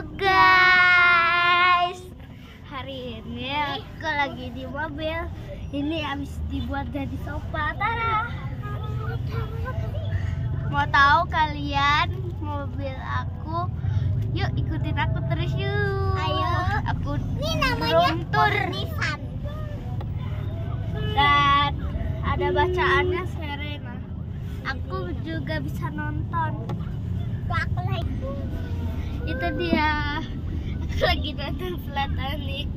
Guys. Hari ini aku lagi di mobil. Ini habis dibuat jadi sofa. Tara! Mau tahu kalian mobil aku? Yuk ikutin aku terus yuk. Ayo. Aku Ini namanya tour Nissan. Dan ada bacaannya Serena. Aku juga bisa nonton. Itu dia. Lagi nonton Platonic